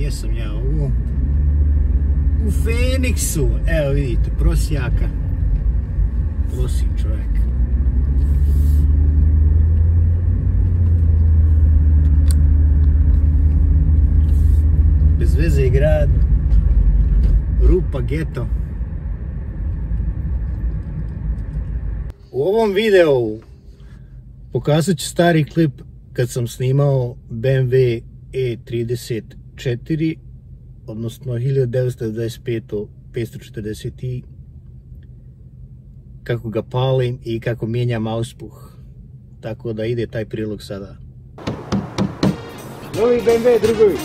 Gdje sam ja ovo? U Feniksu. Evo vidite, prosjaka. Prosi čovjek. Bez veze i grad. Rupa, geto. U ovom videu pokazat ću stari klip kad sam snimao BMW 4, odnosno 1925. 540 kako ga palim i kako mijenjam auspuh. Tako da ide taj prilog sada. Novi BMW drugovi.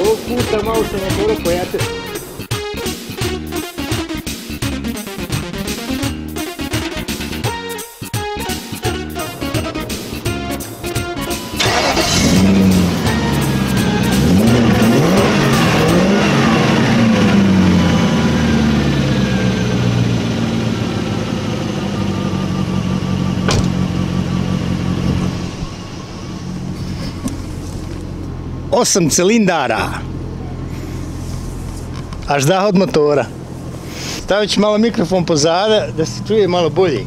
Ovog puta malo sam na korak pojatelj. 8 cilindara. Až da od motora. Stavit ću malo mikrofon pozada da se čuje malo bolje.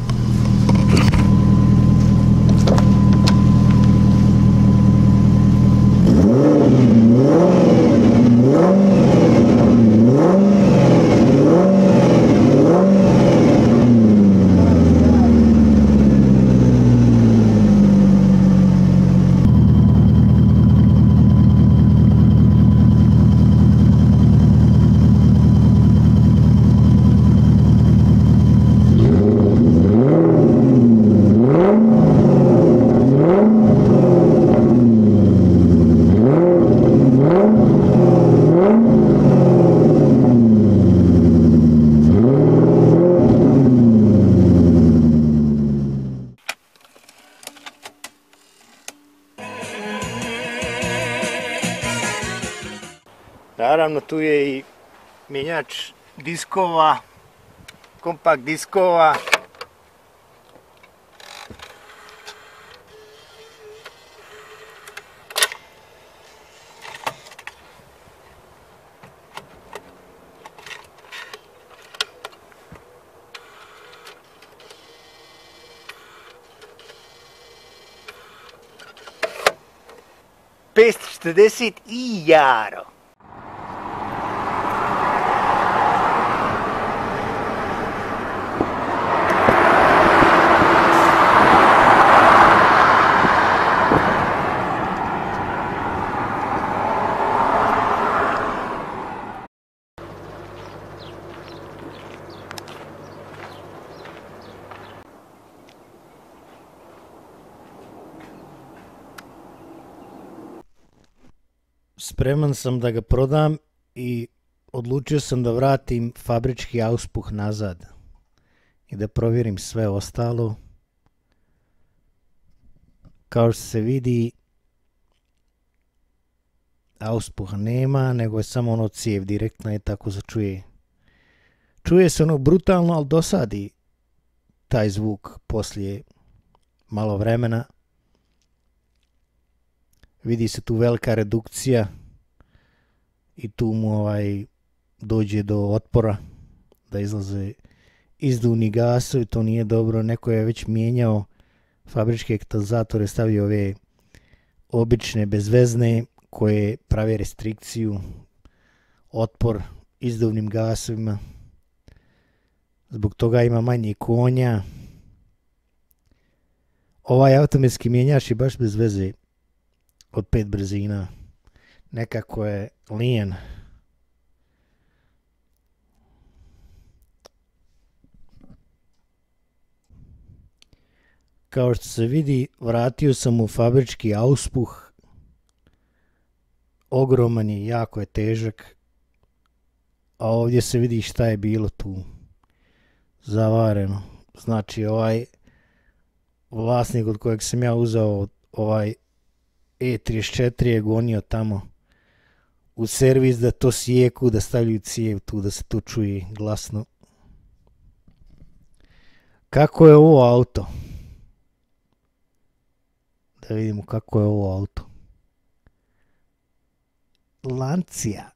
Naravno tu je i mjenjač diskova, kompakt diskova. Pest 40 i jaro. Spreman sam da ga prodam i odlučio sam da vratim fabrički auspuh nazad i da provjerim sve ostalo. Kao što se vidi, auspuha nema, nego je samo ono cijev direktna i tako se čuje. Čuje se ono brutalno, ali dosadi taj zvuk poslije malo vremena. Vidi se tu velika redukcija i tu mu ovaj dođe do otpora da izlaze izduvni gasovi, to nije dobro, neko je već mijenjao fabričke katalizatore, stavio ove obične bezvezne koje prave restrikciju, otpor izduvnim gasovima. Zbog toga ima manje konja. Ovaj automatski mijenjač je baš bez veze od pet brzina. Nekako je lijen. Kao što se vidi, vratio sam u fabrički auspuh. Ogroman je, jako je težak. A ovdje se vidi šta je bilo tu zavareno. Znači ovaj vlasnik od kojeg sam ja uzeo ovaj E34 je gonio tamo u servis da to sjeku, da stavljaju cijev tu, da se to čuje glasno. Kako je ovo auto? Da vidimo kako je ovo auto. Lancija.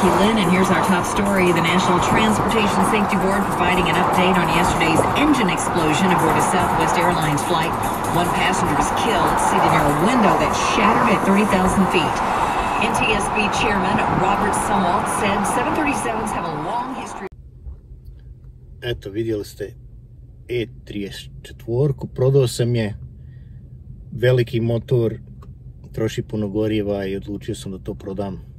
Becky Lynn, and here's our top story. The National Transportation Safety Board providing an update on yesterday's engine explosion aboard a Southwest Airlines flight. One passenger was killed seated near a window that shattered at 30,000 feet. NTSB Chairman Robert Sumwalt said 737s have a long history. Eto, vidjeli ste E34, prodao sam je, veliki motor, troši puno goriva i odlučio sam da to prodam.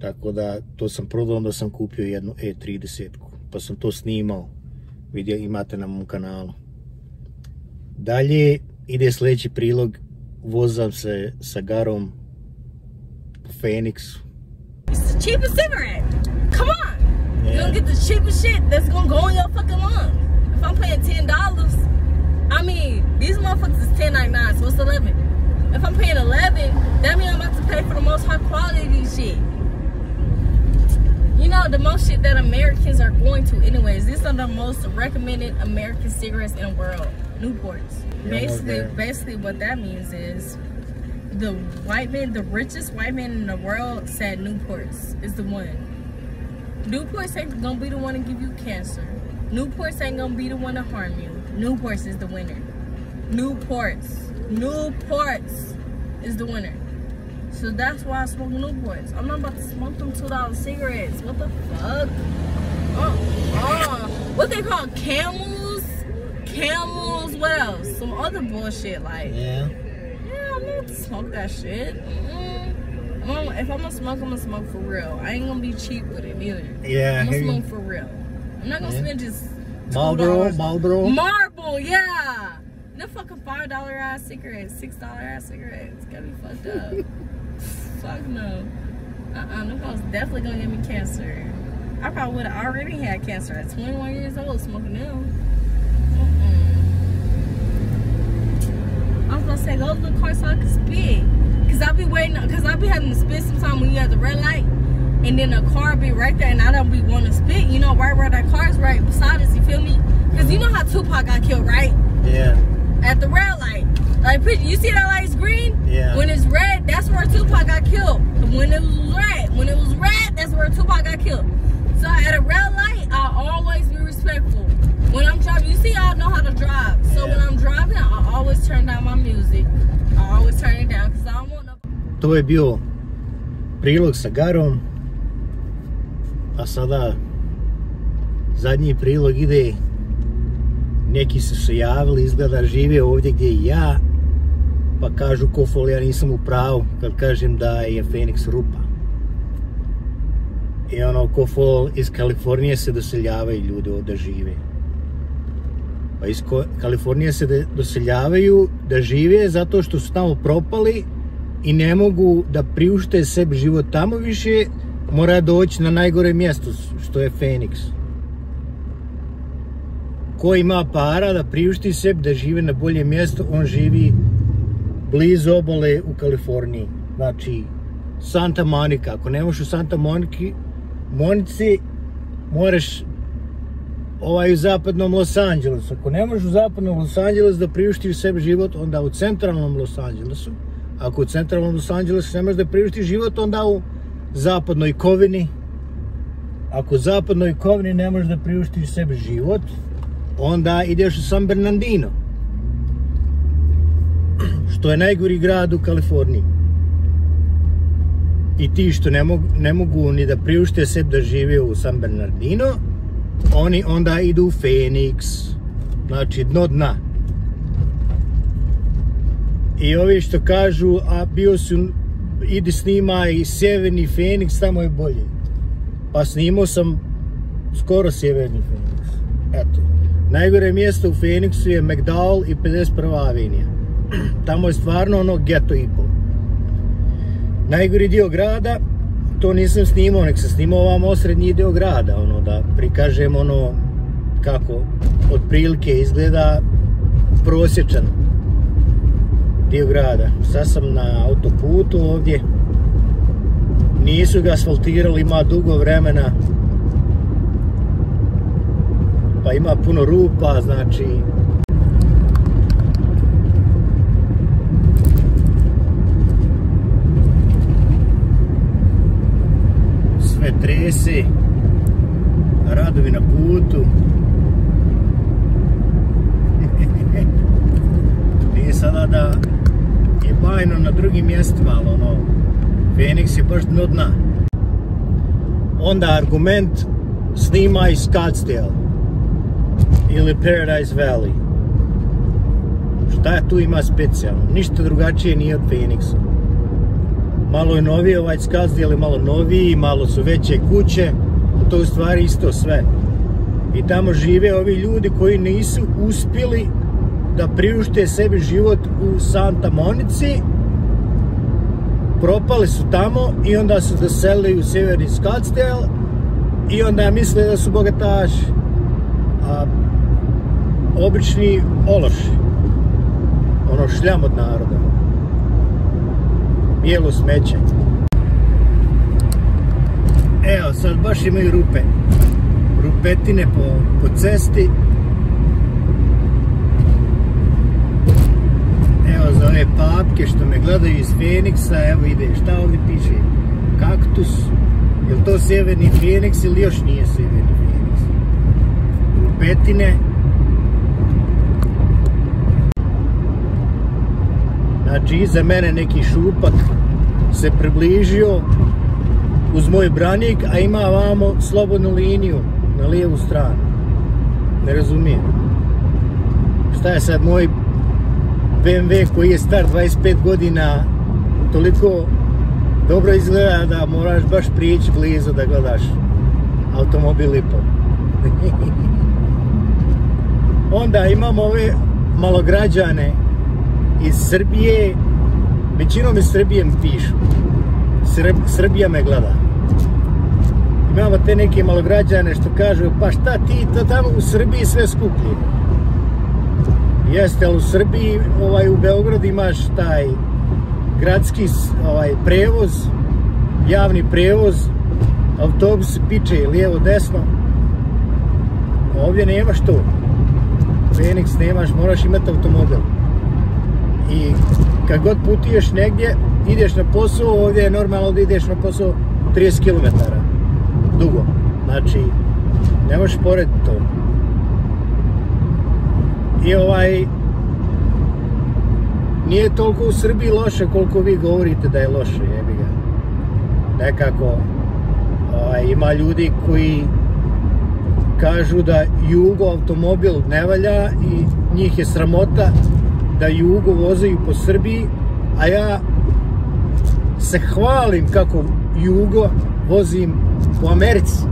Tako da, to sam prodao, onda sam kupio jednu E30, pa sam to snimao, vidio, imate na mom kanalu. Dalje ide sljedeći prilog, vozam se sa Garom po Phoenixu. It's the cheapest cigarette. Come on. Yeah. You don't get the cheapest shit that's gonna go in your fucking lung. If I'm paying ten dollars, I mean these motherfuckers is ten ninety nine, so it's eleven. If I'm paying eleven, that means I'm about to pay for the most high quality shit. You know the most shit that Americans are going to anyways. These are the most recommended American cigarettes in the world. Newports. Yeah, basically, okay. basically what that means is the white man, the richest white man in the world said Newports is the one. Newports ain't gonna be the one to give you cancer. Newports ain't gonna be the one to harm you. Newports is the winner. Newports. Newports is the winner. So that's why I smoke Newports. I'm not about to smoke them two dollar cigarettes. What the fuck? Uh, uh. What they call camels? Camels. What else? Some other bullshit like. Yeah. Yeah, I'm not to smoke that shit. Mm. I'm gonna- if I'm gonna smoke, I'm gonna smoke for real. I ain't gonna be cheap with it neither. Yeah, I'm gonna you. smoke for real. I'm not gonna Yeah. spend just Marlboro, $2. Marlboro. Marble, yeah. No fucking five dollar ass cigarettes, six dollar ass cigarettes. Got me fucked up. Fuck no. Uh uh them hoes definitely gonna give me cancer. I probably would have already had cancer at 21 years old smoking them. Mm-mm. I was gonna say go to the car so I can spit. Cause I'll be waiting, cause I'll be having to spit sometime when you have the red light. And then the car be right there and I don't be wanting to spit. You know, right where that car's right beside us, you feel me? Cause you know how Tupac got killed, right? Yeah. At the red light. Like, you see that light's green? Yeah. When it's red, that's where Tupac got killed. When it was red, when it was red, that's where Tupac got killed. So at a red light, I always be respectful. When I'm driving, you see, I know how to drive. So when I'm driving, I always turn down my music. I always turn it down because I don't want no. To je bio prilog sa Garom, a sada zadnji prilog ide, neki su se javili, izgleda žive ovdje gdje i ja, pa kažu kofol ja nisam u pravu kad kažem da je Phoenix rupa. I ono, kofol iz Kalifornije se doseljavaju ljudi ovdje žive. Pa iz Kalifornije se doseljavaju da žive zato što su tamo propali i ne mogu da priušte sebi život tamo više, mora doći na najgore mjesto, što je Phoenix. Ko ima para da priušti sebi da žive na bolje mjesto, on živi blizu obale u Kaliforniji. Znači, Santa Monica. Ako ne možeš u Santa Moniki, Monici, moraš ovaj u zapadnom Los Angelesu. Ako ne možeš u zapadnom Los Angelesu da priuštiš sebi život, onda u centralnom Los Angelesu. Ako u centralnom Los Angelesu ne možeš da priuštiš život, onda u zapadnoj Kovini. Ako u zapadnoj Kovini ne možeš da priuštiš sebi život, onda ideš u San Bernardino. Što je najgori grad u Kaliforniji. i ti što ne mogu, ne mogu ni da priušte sebi da žive u San Bernardino, oni onda idu u Phoenix, znači dno dna. I ovi što kažu, a bio su, idi snima i sjeverni Phoenix, tamo je bolje. Pa snimao sam skoro sjeverni Phoenix. Eto. Najgore mjesto u Phoenixu je McDowell i 51. avenija. Tamo je stvarno ono geto i po. Najgori dio grada, to nisam snimao, nek se snimao ovam osrednji dio grada, ono, da prikažem ono kako otprilike izgleda prosječan dio grada. Sad sam na autoputu ovdje, nisu ga asfaltirali, ima dugo vremena, pa ima puno rupa, znači sve trese, radovi na putu. Nije sada da je bajno na drugim mjestima, ali ono, Phoenix je baš dno dna. Onda argument snimaj Scottsdale ili Paradise Valley. Šta tu ima specijalno? Ništa drugačije nije od Phoenixa. Malo je novije ovaj Scottsdale je malo noviji, malo su veće kuće, to je u stvari isto sve. I tamo žive ovi ljudi koji nisu uspjeli da priušte sebi život u Santa Monici, propali su tamo i onda su doselili u sjeverni Scottsdale i onda misle da su bogataši. A obični ološi. Ono šljam od naroda. Bijelo smeće. Evo, sad baš imaju rupe. Rupetine po, po cesti. Evo za ove papke što me gledaju iz Feniksa, evo ide, šta ovdje piše? Kaktus. Je to sjeverni Feniks ili još nije sjeverni Feniks? Rupetine. Znači, iza mene neki šupak se približio uz moj branik, a ima vamo slobodnu liniju na lijevu stranu. Ne razumijem. Šta je sad moj BMW koji je star 25 godina toliko dobro izgleda da moraš baš prijeći blizu da gledaš automobil i po. Onda imamo ove malograđane iz Srbije, većinom iz Srbije mi pišu. Srbija me gleda. Imamo te neke malograđane što kažu, pa šta ti, to tamo u Srbiji sve skuplje. Jeste, ali u Srbiji, ovaj, u Beogradu imaš taj gradski ovaj, prevoz, javni prevoz, autobus piče lijevo desno. Ovdje nemaš to. Phoenix nemaš, moraš imati automobil. I kad god putuješ negdje, ideš na posao, ovdje je normalno da ideš na posao 30 km dugo. Znači, ne možeš pored to. I ovaj, nije toliko u Srbiji loše koliko vi govorite da je loše, jebi ga. Nekako, ovaj, ima ljudi koji kažu da Jugo automobil ne valja i njih je sramota da Jugo vozaju po Srbiji, a ja se hvalim kako Jugo vozim u Americi.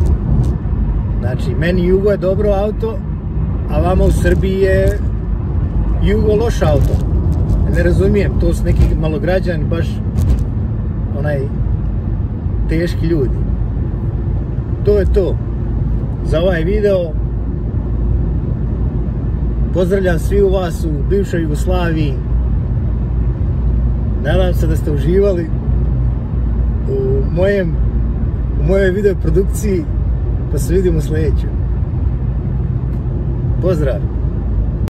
Znači, meni Jugo je dobro auto, a vama u Srbiji je Jugo loš auto. Ne razumijem, to su neki malograđani, baš onaj teški ljudi. To je to za ovaj video. Pozdravljam svi u vas u bivšoj Jugoslaviji. Nadam se da ste uživali u mojem u mojoj video produkciji pa se vidimo u sljedećem. Pozdrav!